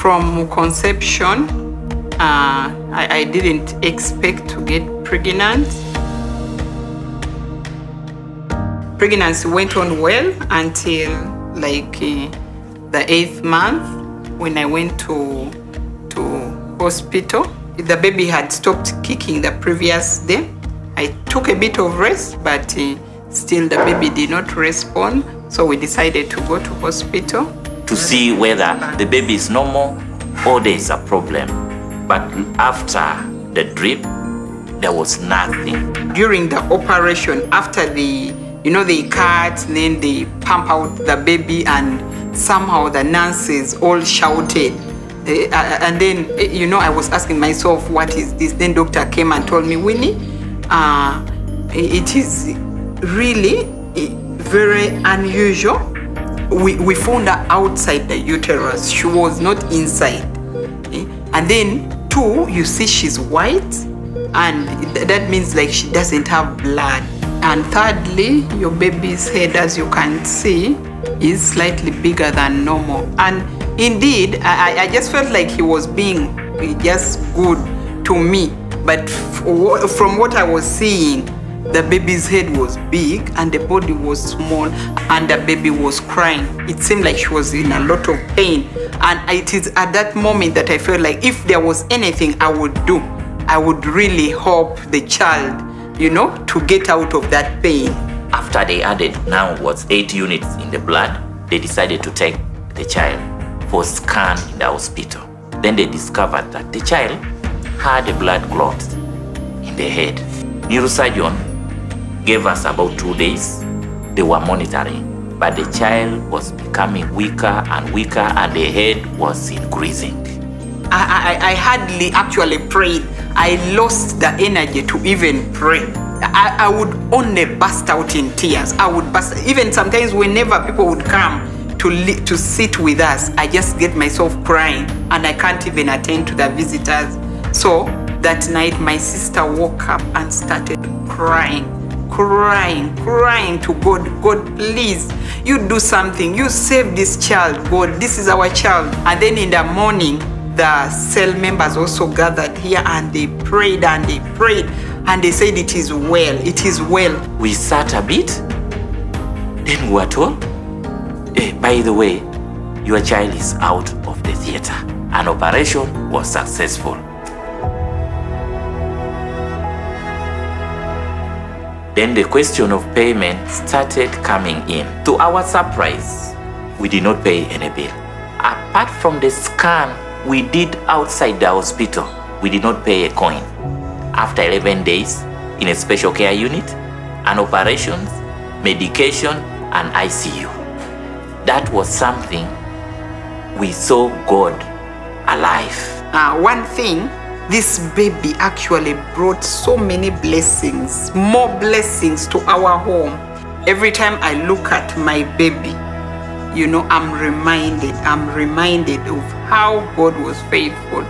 from conception, uh, I, I didn't expect to get pregnant. Pregnancy went on well until like uh, the eighth month when I went to to hospital. The baby had stopped kicking the previous day. I took a bit of rest, but uh, still the baby did not respond. So we decided to go to hospital. To see whether the baby is normal or there is a problem. But after the drip, there was nothing. during the operation after the you know they cut then they pump out the baby and somehow the nurses all shouted Eh, uh, and then eh, you know i was asking myself what is this then doctor came and told me winnie uh, it is really eh, very unusual we, we found her outside the uterus. She was not inside. Eh, and then two you see she's white and th- that means like she doesn't have blood. And thirdly your baby's head as you can see is slightly bigger than normal. And indeed i, I- just felt like he was being just good to me. But from what i was seeing the baby's head was big and the body was small and the baby was crying it seemed like she was in a lot of pain and it is at that moment that i felt like if there was anything i would do i would really help the child you know to get out of that pain After they added now was eight units in the blood, they decided to take the child for scan in the hospital. Then they discovered that the child had a blood clot in the head. Neurosurgeon gave us about two days. They were monitoring, but the child was becoming weaker and weaker, and the head was increasing. I, I, I hardly actually prayed. I lost the energy to even pray. I, I would only burst out in tears. I would burst. Even sometimes, whenever people would come to to sit with us, I just get myself crying, and I can't even attend to the visitors. So that night, my sister woke up and started crying, crying, crying to God. God, please, you do something. You save this child. God, this is our child. And then in the morning, the cell members also gathered here and they prayed and they prayed and they said it is well it is well We sat a bit, then we were told, "Eh, by the way, your child is out of the theater. An operation was successful. Then the question of payment started coming in. To our surprise, we did not pay any bill. Apart from the scan we did outside the hospital, we did not pay a coin. After 11 days in a special care unit, and operations, medication, and ICU. That was something we saw God alive. uh, one thing this baby actually brought so many blessings more blessings to our home. Every time i look at my baby you know i'm reminded i'm reminded of how god was faithful